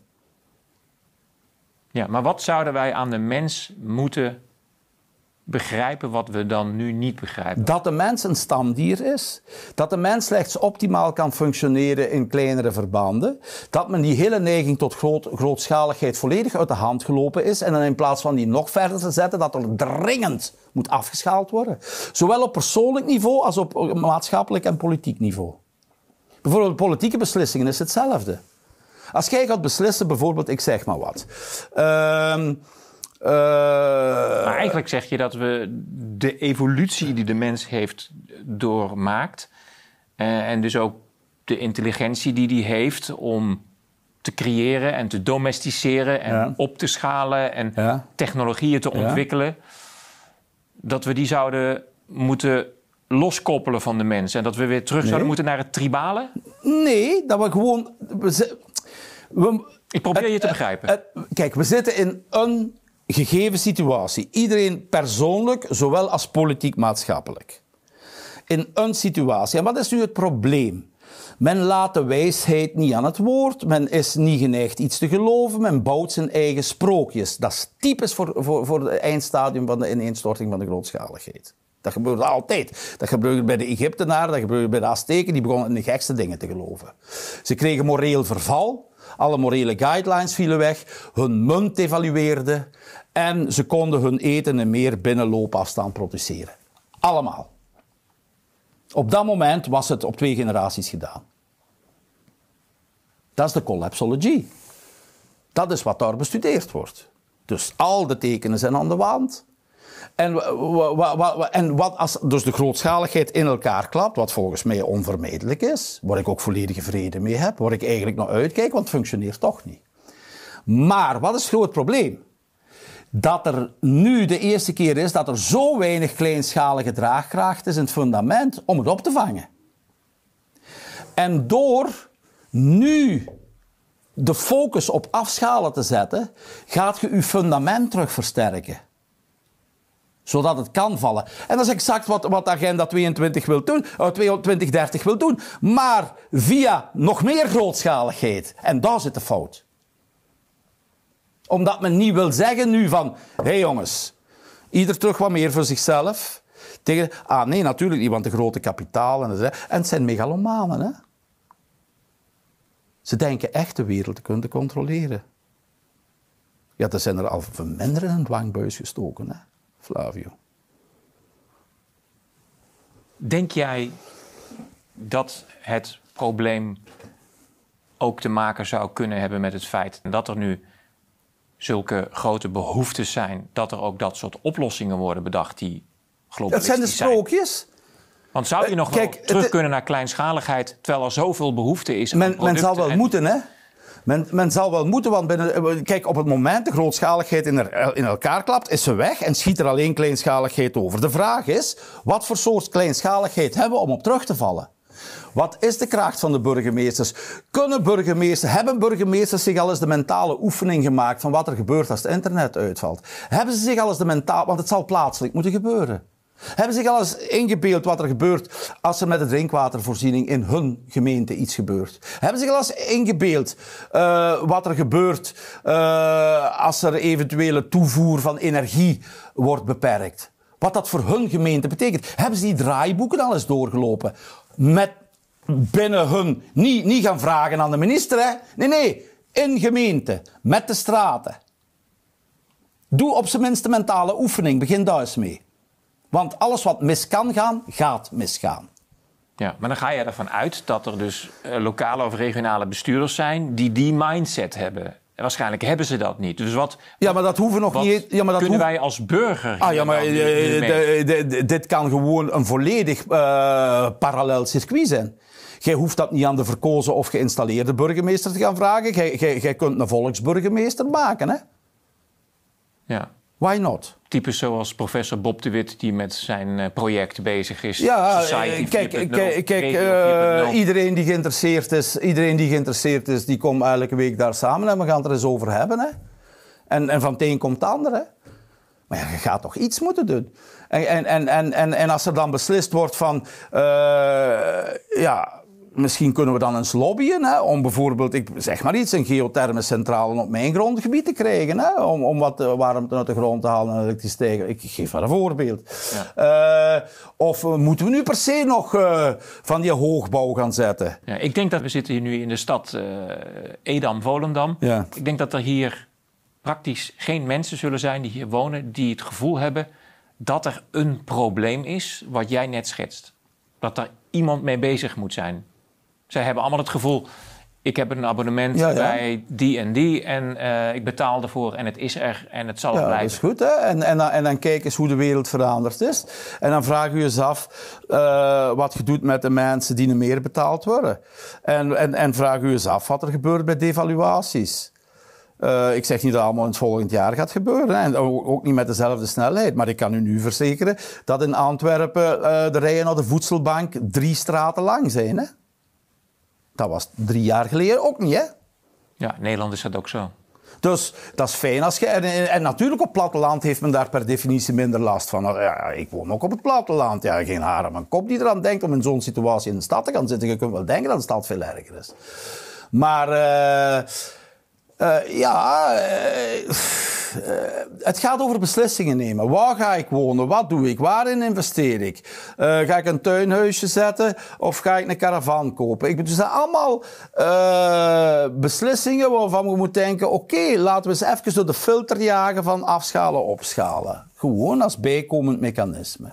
Ja, maar wat zouden wij aan de mens moeten begrijpen wat we dan nu niet begrijpen? Dat de mens een stamdier is. Dat de mens slechts optimaal kan functioneren in kleinere verbanden. Dat men die hele neiging tot groot, grootschaligheid volledig uit de hand gelopen is. En dan in plaats van die nog verder te zetten, dat er dringend moet afgeschaald worden. Zowel op persoonlijk niveau als op maatschappelijk en politiek niveau. Bijvoorbeeld politieke beslissingen is hetzelfde. Als jij gaat beslissen, bijvoorbeeld, ik zeg maar wat. Ehm, eh, Maar eigenlijk zeg je dat we de evolutie die de mens heeft doormaakt... eh, en dus ook de intelligentie die die heeft om te creëren en te domesticeren... en Ja. op te schalen en Ja. technologieën te Ja. ontwikkelen... dat we die zouden moeten loskoppelen van de mens... en dat we weer terug zouden moeten naar het tribale? Nee, dat we gewoon. We, Ik probeer je te begrijpen. het- kijk, we zitten in een gegeven situatie. Iedereen persoonlijk, zowel als politiek-maatschappelijk. In een situatie. En wat is nu het probleem? Men laat de wijsheid niet aan het woord. Men is niet geneigd iets te geloven. Men bouwt zijn eigen sprookjes. Dat is typisch voor, voor, voor het eindstadium van de ineenstorting van de grootschaligheid. Dat gebeurde altijd. Dat gebeurde bij de Egyptenaren, dat gebeurde bij de Azteken. Die begonnen in de gekste dingen te geloven. Ze kregen moreel verval. Alle morele guidelines vielen weg. Hun munt evalueerde. En ze konden hun eten en meer binnen loopafstand produceren. Allemaal. Op dat moment was het op twee generaties gedaan. Dat is de collapsologie. Dat is wat daar bestudeerd wordt. Dus al de tekenen zijn aan de wand. En, wa- wa- wa- wa- en wat als dus de grootschaligheid in elkaar klapt, wat volgens mij onvermijdelijk is, waar ik ook volledige vrede mee heb, waar ik eigenlijk naar uitkijk, want het functioneert toch niet. Maar wat is het groot probleem? Dat er nu de eerste keer is dat er zo weinig kleinschalige draagkracht is in het fundament om het op te vangen. En door nu de focus op afschalen te zetten, gaat je je fundament terug versterken. Zodat het kan vallen. En dat is exact wat, wat Agenda 22 wil doen, eh, 2030 wil doen. Maar via nog meer grootschaligheid. En daar zit de fout. Omdat men niet wil zeggen nu van... Hé hey jongens, ieder terug wat meer voor zichzelf. Tegen, ah nee, natuurlijk niet, want de grote kapitaal... En, het zijn megalomanen, hè. Ze denken echt de wereld te kunnen controleren. Ja, er zijn er al minder in een dwangbuis gestoken, hè, Flavio. Denk jij dat het probleem ook te maken zou kunnen hebben met het feit dat er nu zulke grote behoeftes zijn, dat er ook dat soort oplossingen worden bedacht die globalistisch zijn? Dat zijn de sprookjes. Want zou je Eh, nog kijk, wel terug het- kunnen naar kleinschaligheid, terwijl er zoveel behoefte is aan Men, men zal producten wel en- moeten, hè? Men, men zal wel moeten, want binnen, eh, kijk, op het moment de grootschaligheid in, er- in elkaar klapt, is ze weg en schiet er alleen kleinschaligheid over. De vraag is, wat voor soort kleinschaligheid hebben we om op terug te vallen? Wat is de kracht van de burgemeesters? Kunnen burgemeesters, hebben burgemeesters zich al eens de mentale oefening gemaakt van wat er gebeurt als het internet uitvalt? Hebben ze zich al eens de mentaal, want het zal plaatselijk moeten gebeuren. Hebben ze zich al eens ingebeeld wat er gebeurt als er met de drinkwatervoorziening in hun gemeente iets gebeurt? Hebben ze zich al eens ingebeeld eh, wat er gebeurt eh, als er eventuele toevoer van energie wordt beperkt? Wat dat voor hun gemeente betekent? Hebben ze die draaiboeken al eens doorgelopen? Met binnen hun, niet, niet gaan vragen aan de minister, hè? Nee, nee, in gemeente, met de straten. Doe op zijn minst de mentale oefening, begin daar eens mee. Want alles wat mis kan gaan, gaat misgaan. Ja, maar dan ga je ervan uit dat er dus eh, lokale of regionale bestuurders zijn die die mindset hebben. En waarschijnlijk hebben ze dat niet. Dus wat, Ja, maar dat hoeven nog niet. Ja, maar dat kunnen wij als burger Ah ja, maar eh, de- dit kan gewoon een volledig eh, parallel circuit zijn. Jij hoeft dat niet aan de verkozen of geïnstalleerde burgemeester te gaan vragen. Jij, jij, jij kunt een volksburgemeester maken, hè? Ja. Why not? Types zoals professor Bob de Wit, die met zijn eh, project bezig is. Ja, Society eh, kijk, 4.0, kijk, kijk Regio eh, 4.0. iedereen die geïnteresseerd is, iedereen die geïnteresseerd is, die komt elke week daar samen en we gaan het er eens over hebben. Hè? En, en van het een komt het ander. Hè? Maar ja, je gaat toch iets moeten doen. En, en, en, en, en, als er dan beslist wordt van, eh, ja, misschien kunnen we dan eens lobbyen hè, om bijvoorbeeld, ik zeg maar iets, een geothermencentrale op mijn grondgebied te krijgen. Hè, om, om wat eh, warmte uit de grond te halen en elektriciteit. Ik geef maar een voorbeeld. Eh, of eh, moeten we nu per se nog van die hoogbouw gaan zetten? Ja, ik denk dat we zitten hier nu in de stad Edam-Volendam. Ja. Ik denk dat er hier praktisch geen mensen zullen zijn die hier wonen... die het gevoel hebben dat er een probleem is wat jij net schetst. Dat er iemand mee bezig moet zijn. Zij hebben allemaal het gevoel... ik heb een abonnement Ja, ja. bij die en die... en eh, ik betaal ervoor en het is er en het zal Ja, dat blijven. is goed. Hè? En, en, dan- en dan kijk eens hoe de wereld veranderd is. En dan vraag je je eens af eh, wat je doet met de mensen die niet meer betaald worden. En, en, en vraag je eens af wat er gebeurt bij devaluaties. Eh, ik zeg niet dat het allemaal in het volgend jaar gaat gebeuren. hè. En ook niet met dezelfde snelheid. Maar ik kan u nu verzekeren dat in Antwerpen de rijen naar de voedselbank drie straten lang zijn. Hè? Dat was drie jaar geleden ook niet, hè? Ja, in Nederland is dat ook zo. Dus dat is fijn als je. En, en, en natuurlijk op platteland heeft men daar per definitie minder last van. Nou, Ja, ik woon ook op het platteland. Ja, geen haar aan mijn kop die eraan denkt om in zo'n situatie in de stad te gaan zitten. Je kunt wel denken dat de stad veel erger is. Maar eh, eh, ja, eh, eh, het gaat over beslissingen nemen. Waar ga ik wonen? Wat doe ik? Waarin investeer ik? Ga ik een tuinhuisje zetten of ga ik een caravan kopen? Ik het zijn allemaal beslissingen waarvan we moeten denken: oké, laten we eens even door de filter jagen van afschalen, opschalen. Gewoon als bijkomend mechanisme.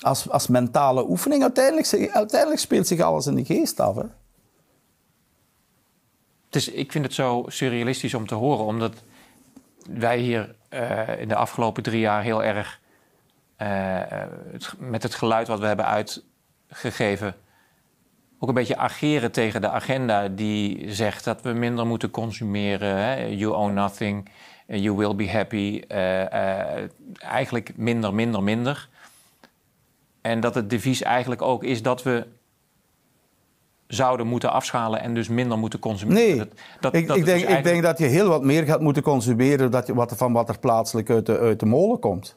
Als, als mentale oefening. Uiteindelijk, uiteindelijk speelt zich alles in de geest af. Hè? Ik vind het zo surrealistisch om te horen, omdat wij hier eh, in de afgelopen drie jaar heel erg eh, met het geluid wat we hebben uitgegeven ook een beetje ageren tegen de agenda die zegt dat we minder moeten consumeren. Hè? You own nothing, you will be happy. eh, eigenlijk minder, minder, minder. En dat het devies eigenlijk ook is dat we zouden moeten afschalen en dus minder moeten consumeren. Nee, Dat, dat, ik, dat ik, denk, ik eigenlijk- denk dat je heel wat meer gaat moeten consumeren dat je, wat, van wat er plaatselijk uit de, uit de molen komt.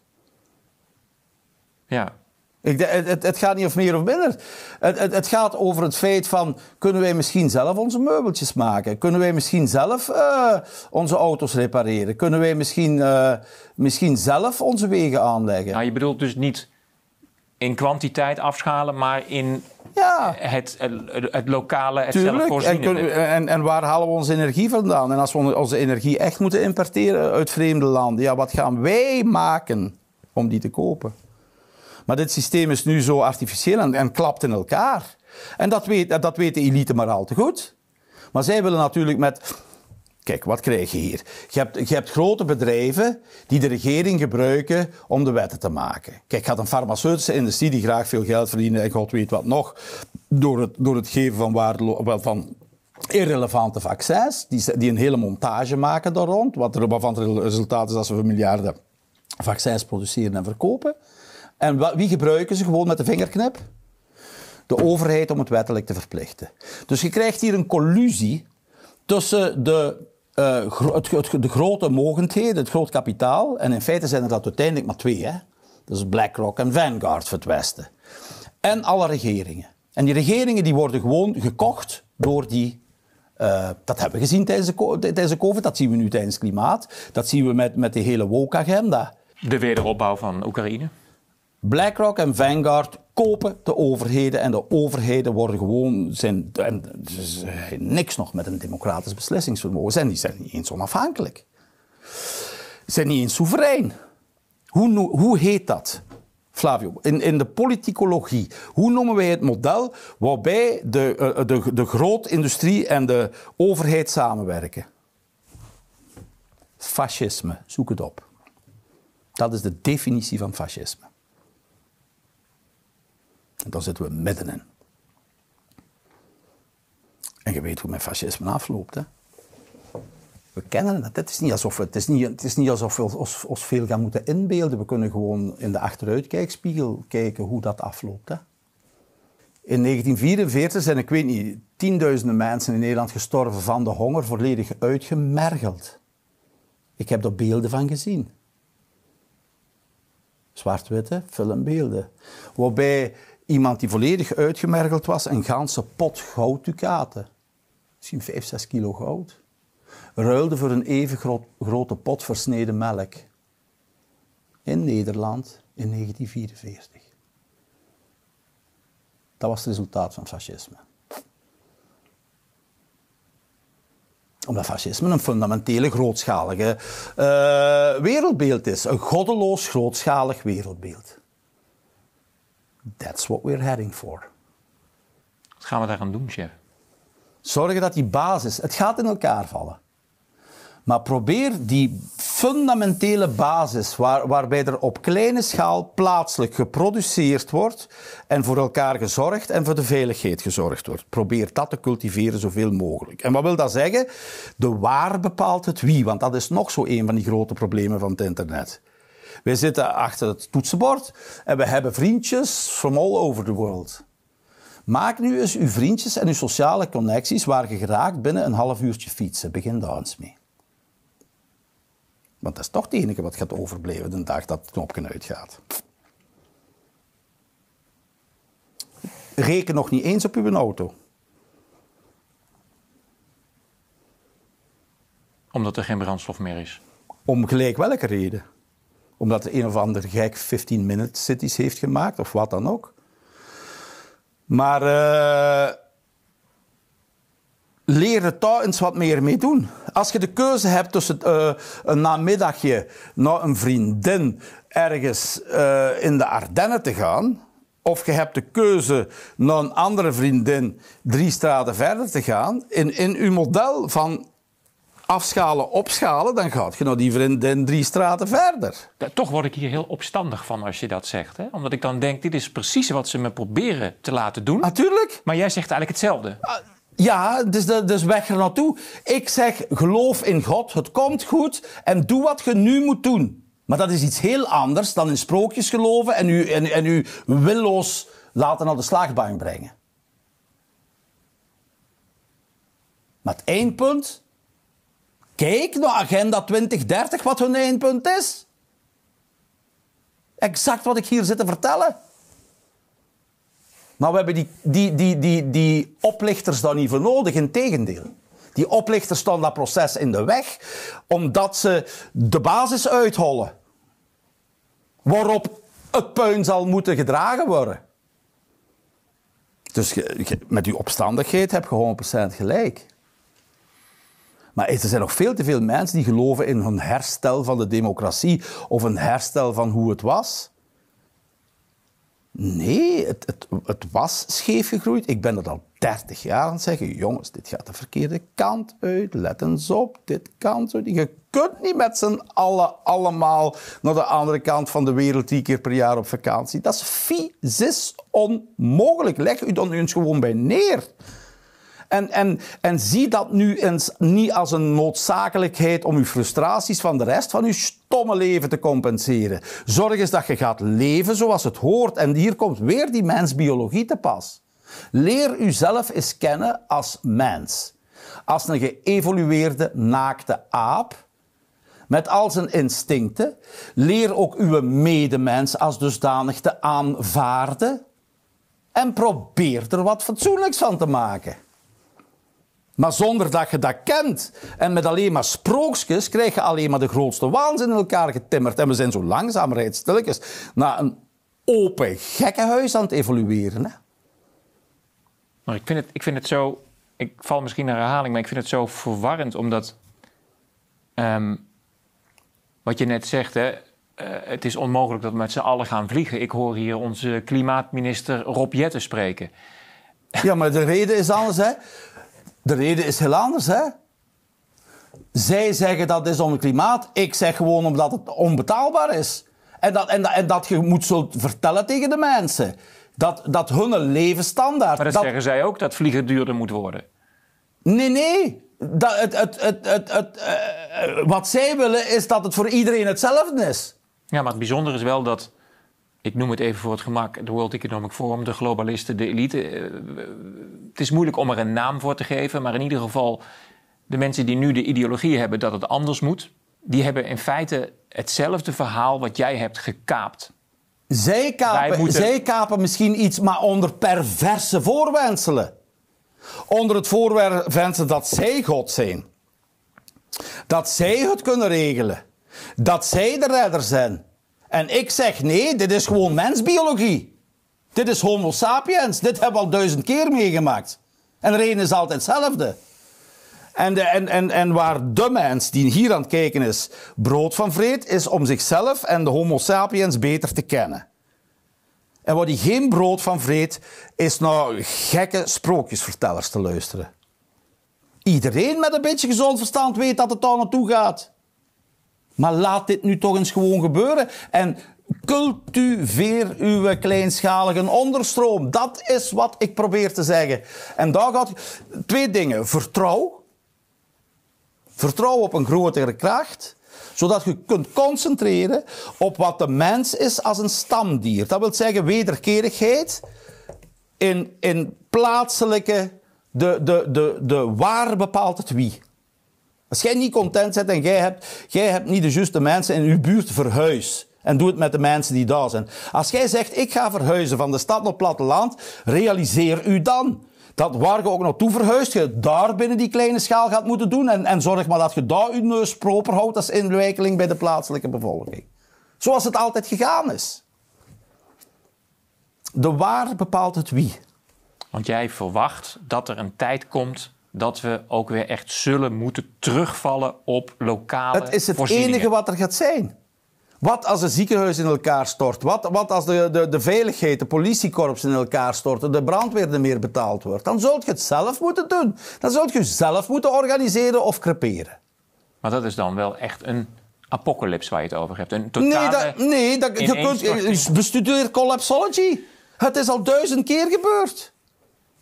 Ja, Ik, het, het, gaat niet of meer of minder. Het, het, het gaat over het feit van, kunnen wij misschien zelf onze meubeltjes maken? Kunnen wij misschien zelf eh, onze auto's repareren? Kunnen wij misschien, eh, misschien zelf onze wegen aanleggen? nou, je bedoelt dus niet in kwantiteit afschalen, maar in ja. het, het, lokale, het Tuurlijk. En, en, en, waar halen we onze energie vandaan? En als we onze energie echt moeten importeren uit vreemde landen, ja, wat gaan wij maken om die te kopen? Maar dit systeem is nu zo artificieel en, en klapt in elkaar. En dat weet, dat weet de elite maar al te goed. Maar zij willen natuurlijk met Kijk, wat krijg je hier? Je hebt, je hebt grote bedrijven die de regering gebruiken om de wetten te maken. Kijk, had een farmaceutische industrie die graag veel geld verdient en god weet wat nog, door het, door het geven van, waarde, van irrelevante vaccins, die, die een hele montage maken daar rond, wat, waarvan het resultaat is dat ze miljarden vaccins produceren en verkopen. En wie gebruiken ze gewoon met de vingerknip? De overheid om het wettelijk te verplichten. Dus je krijgt hier een collusie tussen de uh, het, de grote mogendheden, het groot kapitaal, en in feite zijn er dat uiteindelijk maar twee, hè? dat is BlackRock en Vanguard voor het Westen. En alle regeringen. En die regeringen die worden gewoon gekocht door die. Uh, dat hebben we gezien tijdens de, tijdens de COVID, dat zien we nu tijdens klimaat, dat zien we met, met de hele woke-agenda. De wederopbouw van Oekraïne? BlackRock en Vanguard kopen de overheden en de overheden worden gewoon, zijn, en, niks nog met een democratisch beslissingsvermogen, zijn, die zijn niet eens onafhankelijk. Zijn niet eens soeverein. Hoe, hoe heet dat? Flavio, in, in de politicologie, hoe noemen wij het model waarbij de, uh, de, de grootindustrie en de overheid samenwerken? Fascisme, zoek het op. Dat is de definitie van fascisme. Dan zitten we middenin. En je weet hoe met fascisme afloopt. Hè? We kennen het. Het is niet alsof, het is niet, het is niet alsof we ons, ons, veel gaan moeten inbeelden. We kunnen gewoon in de achteruitkijkspiegel kijken hoe dat afloopt. Hè? In 1944 zijn, ik weet niet, tienduizenden mensen in Nederland gestorven van de honger, volledig uitgemergeld. Ik heb er beelden van gezien. Zwart-witte filmbeelden. Waarbij Iemand die volledig uitgemergeld was, een ganse pot goudducaten. Misschien 5, 6 kilo goud. Ruilde voor een even grote pot versneden melk. In Nederland in 1944. Dat was het resultaat van fascisme. Omdat fascisme een fundamentele grootschalige uh, wereldbeeld is. Een goddeloos grootschalig wereldbeeld. That's what we're heading for. Wat gaan we daar aan doen, chef? Zorgen dat die basis, het gaat in elkaar vallen. Maar probeer die fundamentele basis, waar, waarbij er op kleine schaal plaatselijk geproduceerd wordt en voor elkaar gezorgd en voor de veiligheid gezorgd wordt. Probeer dat te cultiveren zoveel mogelijk. En wat wil dat zeggen? De waar bepaalt het wie, want dat is nog zo een van die grote problemen van het internet. Wij zitten achter het toetsenbord en we hebben vriendjes from all over the world. Maak nu eens uw vriendjes en uw sociale connecties waar je geraakt binnen een half uurtje fietsen. Begin daar eens mee. Want dat is toch het enige wat gaat overblijven de dag dat het knopje uitgaat. Reken nog niet eens op uw auto. Omdat er geen brandstof meer is. Om gelijk welke reden omdat een of ander gek 15-minute cities heeft gemaakt, of wat dan ook. Maar uh, leer er toch eens wat meer mee doen. Als je de keuze hebt tussen uh, een namiddagje naar een vriendin ergens uh, in de Ardennen te gaan, of je hebt de keuze naar een andere vriendin drie straten verder te gaan, in, in uw model van afschalen, opschalen, dan gaat je nou die vriendin drie straten verder. Toch word ik hier heel opstandig van als je dat zegt. Hè? Omdat ik dan denk, dit is precies wat ze me proberen te laten doen. Natuurlijk. Maar jij zegt eigenlijk hetzelfde. Ah, ja, dus, dus weg er naartoe. Ik zeg, geloof in God, het komt goed en doe wat je nu moet doen. Maar dat is iets heel anders dan in sprookjes geloven en u, en, en u willoos laten naar de slagbaan brengen. Maar het eindpunt Kijk naar Agenda 2030, wat hun eindpunt is. Exact wat ik hier zit te vertellen. Maar we hebben die, die, die, die, die oplichters daar niet voor nodig, in tegendeel. Die oplichters staan dat proces in de weg, omdat ze de basis uithollen. Waarop het puin zal moeten gedragen worden. Dus met uw opstandigheid heb je 100% gelijk. Maar er zijn nog veel te veel mensen die geloven in een herstel van de democratie of een herstel van hoe het was. Nee, het, het, het was scheef gegroeid. Ik ben er al 30 jaar aan het zeggen: jongens, dit gaat de verkeerde kant uit. Let eens op, dit kan zo. Je kunt niet met z'n allen allemaal naar de andere kant van de wereld tien keer per jaar op vakantie. Dat is fysisch onmogelijk. Leg u dan eens gewoon bij neer. En, en, en zie dat nu eens niet als een noodzakelijkheid om uw frustraties van de rest van uw stomme leven te compenseren. Zorg eens dat je gaat leven zoals het hoort. En hier komt weer die mensbiologie te pas. Leer uzelf eens kennen als mens. Als een geëvolueerde naakte aap met al zijn instincten. Leer ook uw medemens als dusdanig te aanvaarden. En probeer er wat fatsoenlijks van te maken. Maar zonder dat je dat kent en met alleen maar sprookjes krijg je alleen maar de grootste waanzin in elkaar getimmerd. En we zijn zo langzaam rijdt stilletjes naar een open gekkenhuis aan het evolueren. Hè? Maar ik vind, het, ik vind het zo, ik val misschien naar herhaling, maar ik vind het zo verwarrend omdat, ehm, wat je net zegt, hè, uh, het is onmogelijk dat we met z'n allen gaan vliegen. Ik hoor hier onze klimaatminister Rob Jetten spreken. Ja, maar de reden is anders, hè. De reden is heel anders, hè? Zij zeggen dat is om het klimaat. Ik zeg gewoon omdat het onbetaalbaar is. En dat, en dat, en dat je moet zo vertellen tegen de mensen. Dat, dat hun levensstandaard... Maar dat, zeggen zij ook, dat vliegen duurder moet worden. Nee, nee. Dat, het, het, het, het, het, uh, wat zij willen is dat het voor iedereen hetzelfde is. Ja, maar het bijzondere is wel dat ik noem het even voor het gemak, de World Economic Forum, de globalisten, de elite. Eh, het is moeilijk om er een naam voor te geven, maar in ieder geval de mensen die nu de ideologie hebben dat het anders moet, die hebben in feite hetzelfde verhaal wat jij hebt gekaapt. Zij kapen, moeten... zij kapen misschien iets, maar onder perverse voorwenselen. Onder het voorwensel dat zij God zijn. Dat zij het kunnen regelen. Dat zij de redder zijn. En ik zeg nee, dit is gewoon mensbiologie. Dit is Homo sapiens. Dit hebben we al duizend keer meegemaakt. En de reden is altijd hetzelfde. En, en, en, en waar de mens die hier aan het kijken is, brood van vreet, is om zichzelf en de Homo sapiens beter te kennen. En wat hij geen brood van vreet, is naar gekke sprookjesvertellers te luisteren. Iedereen met een beetje gezond verstand weet dat het daar naartoe gaat. Maar laat dit nu toch eens gewoon gebeuren. En cultiveer uw kleinschalige onderstroom. Dat is wat ik probeer te zeggen. En daar gaat twee dingen. Vertrouw. Vertrouw op een grotere kracht zodat je kunt concentreren op wat de mens is als een stamdier. Dat wil zeggen wederkerigheid in, in plaatselijke, de, de, de, de waar bepaalt het wie. Als jij niet content bent en jij hebt, jij hebt niet de juiste mensen in je buurt, verhuis. En doe het met de mensen die daar zijn. Als jij zegt, ik ga verhuizen van de stad naar het platteland, realiseer u dan dat waar je ook naartoe verhuist, je daar binnen die kleine schaal gaat moeten doen. En, en zorg maar dat je daar je neus proper houdt als inwijkeling bij de plaatselijke bevolking. Zoals het altijd gegaan is. De waar bepaalt het wie. Want jij verwacht dat er een tijd komt dat we ook weer echt zullen moeten terugvallen op lokale Het is het enige wat er gaat zijn. Wat als een ziekenhuis in elkaar stort? Wat, wat als de, de, de veiligheid, de politiekorps in elkaar storten, de brandweer er meer betaald wordt? Dan zult je het zelf moeten doen. Dan zult je zelf moeten organiseren of creperen. Maar dat is dan wel echt een apocalyps waar je het over hebt. Een totale nee, dat, nee dat, je kunt, bestudeer collapsology. Het is al duizend keer gebeurd.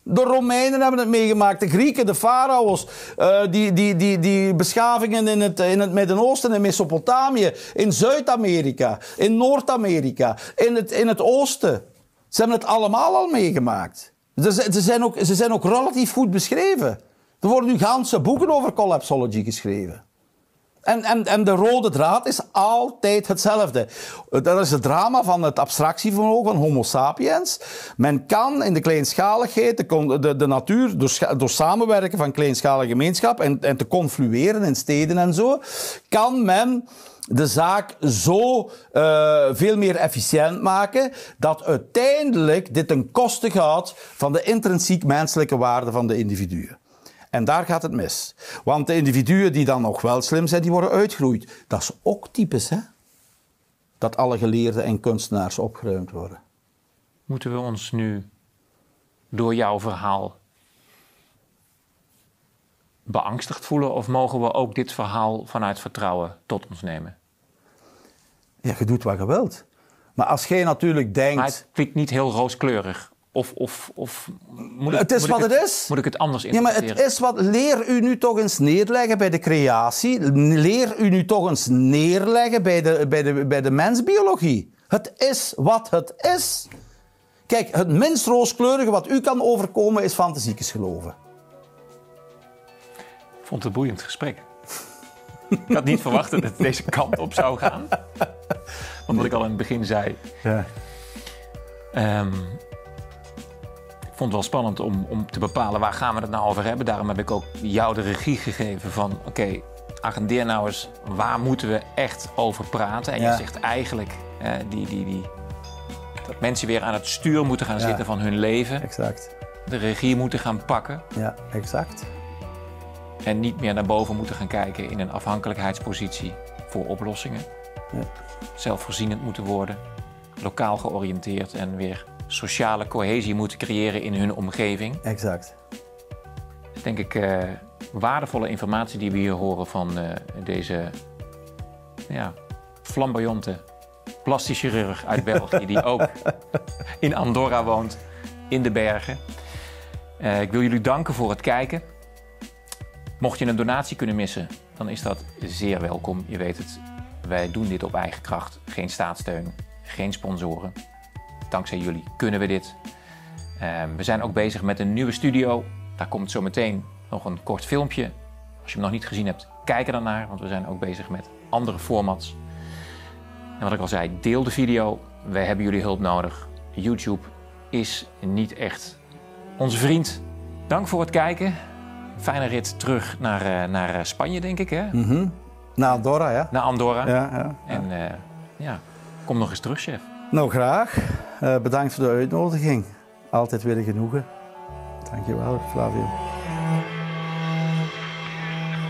De Romeinen hebben het meegemaakt, de Grieken, de Farao's, uh, die, die, die, die beschavingen in het, in het Midden-Oosten, in Mesopotamië, in Zuid-Amerika, in Noord-Amerika, in het, in het Oosten. Ze hebben het allemaal al meegemaakt. Ze, ze, zijn ook, ze zijn ook relatief goed beschreven. Er worden nu ganse boeken over collapsology geschreven. En, en, en de rode draad is altijd hetzelfde. Dat is het drama van het abstractievermogen van Homo sapiens. Men kan in de kleinschaligheid, de, de, natuur, door, door samenwerken van kleinschalige gemeenschap en, en te conflueren in steden en zo, kan men de zaak zo uh, veel meer efficiënt maken dat uiteindelijk dit ten koste gaat van de intrinsiek menselijke waarde van de individuen. En daar gaat het mis. Want de individuen die dan nog wel slim zijn, die worden uitgegroeid. Dat is ook typisch, hè? Dat alle geleerden en kunstenaars opgeruimd worden. Moeten we ons nu door jouw verhaal beangstigd voelen? Of mogen we ook dit verhaal vanuit vertrouwen tot ons nemen? Ja, je doet wat je wilt. Maar als jij natuurlijk denkt... Maar het klinkt niet heel rooskleurig. Of, of, of moet ik, het is wat het, is. Moet ik het anders interpreteren? Ja, maar het is wat... Leer u nu toch eens neerleggen bij de creatie. Leer u nu toch eens neerleggen bij de, bij de, bij de mensbiologie. Het is wat het is. Kijk, het minst rooskleurige wat u kan overkomen is fantasiekes geloven. Ik vond het een boeiend gesprek. ik had niet verwacht dat het deze kant op zou gaan. Want wat ik al in het begin zei. Ja. Um, ik vond het wel spannend om, om te bepalen waar gaan we het nou over hebben. Daarom heb ik ook jou de regie gegeven van oké, okay, agendeer nou eens waar moeten we echt over praten. En je zegt eigenlijk uh, die, die, die, dat mensen weer aan het stuur moeten gaan zitten van hun leven. Exact. De regie moeten gaan pakken. Ja, exact. En niet meer naar boven moeten gaan kijken in een afhankelijkheidspositie voor oplossingen. Ja. Zelfvoorzienend moeten worden, lokaal georiënteerd en weer sociale cohesie moeten creëren in hun omgeving. Exact. Dat is denk ik uh, waardevolle informatie die we hier horen van uh, deze ja, flamboyante plastisch chirurg uit België, die ook in Andorra woont, in de bergen. Uh, ik wil jullie danken voor het kijken. Mocht je een donatie kunnen missen, dan is dat zeer welkom. Je weet het, wij doen dit op eigen kracht. Geen staatssteun, geen sponsoren. Dankzij jullie kunnen we dit. Ehm, we zijn ook bezig met een nieuwe studio. Daar komt zo meteen nog een kort filmpje. Als je hem nog niet gezien hebt, kijk er dan naar, want we zijn ook bezig met andere formats. En wat ik al zei, deel de video. We hebben jullie hulp nodig. YouTube is niet echt onze vriend. Dank voor het kijken. Fijne rit terug naar, uh, naar eh, Spanje, denk ik. Hè? Mm -hmm. Naar Andorra, ja. Naar Andorra. Ja, ja, En uh, ja, kom nog eens terug, chef. Nou, graag. Uh, bedankt voor de uitnodiging. Altijd weer een genoegen. Dankjewel, Flavio.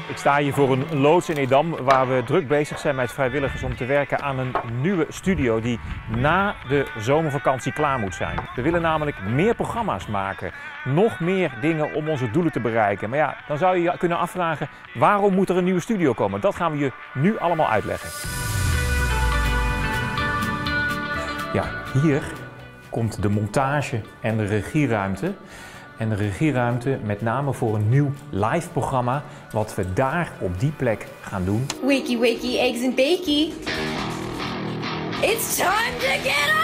Ik sta hier voor een loods in Edam waar we druk bezig zijn met vrijwilligers om te werken aan een nieuwe studio die na de zomervakantie klaar moet zijn. We willen namelijk meer programma's maken, nog meer dingen om onze doelen te bereiken. Maar ja, dan zou je je kunnen afvragen waarom moet er een nieuwe studio komen? Dat gaan we je nu allemaal uitleggen. Ja, hier komt de montage en de regieruimte. En de regieruimte met name voor een nieuw live programma wat we daar op die plek gaan doen. Wakey wakey eggs and bakey. It's time to get up!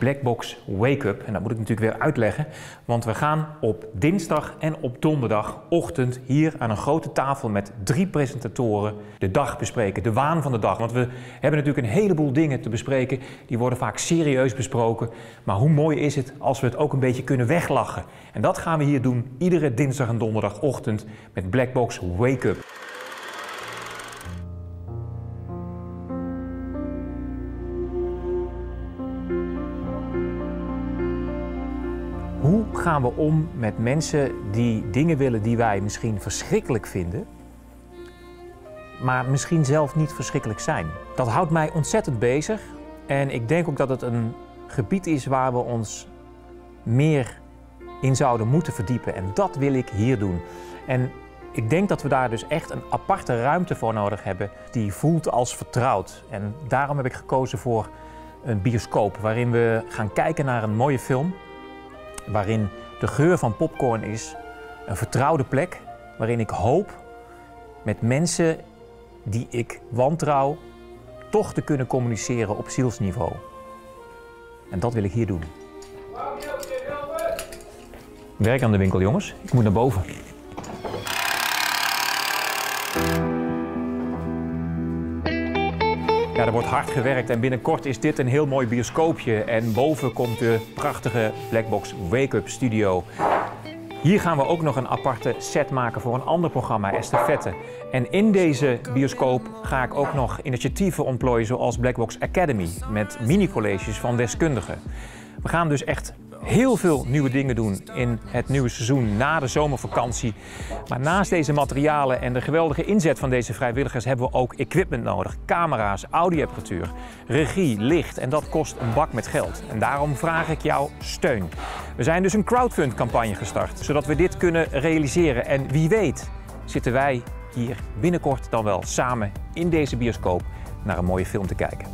Blackbox Wake Up. En dat moet ik natuurlijk weer uitleggen. Want we gaan op dinsdag en op donderdagochtend hier aan een grote tafel met drie presentatoren de dag bespreken. De waan van de dag. Want we hebben natuurlijk een heleboel dingen te bespreken. Die worden vaak serieus besproken. Maar hoe mooi is het als we het ook een beetje kunnen weglachen. En dat gaan we hier doen iedere dinsdag en donderdagochtend met Blackbox Wake Hoe gaan we om met mensen die dingen willen die wij misschien verschrikkelijk vinden, maar misschien zelf niet verschrikkelijk zijn? Dat houdt mij ontzettend bezig en ik denk ook dat het een gebied is waar we ons meer in zouden moeten verdiepen. En dat wil ik hier doen. En ik denk dat we daar dus echt een aparte ruimte voor nodig hebben die voelt als vertrouwd. En daarom heb ik gekozen voor een bioscoop waarin we gaan kijken naar een mooie film waarin de geur van popcorn is, een vertrouwde plek waarin ik hoop met mensen die ik wantrouw toch te kunnen communiceren op zielsniveau. En dat wil ik hier doen. Werk aan de winkel, jongens. Ik moet naar boven. Er wordt hard gewerkt en binnenkort is dit een heel mooi bioscoopje. En boven komt de prachtige Blackbox Wake Up Studio. Hier gaan we ook nog een aparte set maken voor een ander programma, Estafette. En in deze bioscoop ga ik ook nog initiatieven ontplooien zoals Blackbox Academy met mini-colleges van deskundigen. We gaan dus echt heel veel nieuwe dingen doen in het nieuwe seizoen na de zomervakantie. Maar naast deze materialen en de geweldige inzet van deze vrijwilligers hebben we ook equipment nodig. Camera's, audioapparatuur, regie, licht en dat kost een bak met geld. En daarom vraag ik jouw steun. We zijn dus een crowdfund campagne gestart, zodat we dit kunnen realiseren. En wie weet zitten wij hier binnenkort dan wel samen in deze bioscoop naar een mooie film te kijken.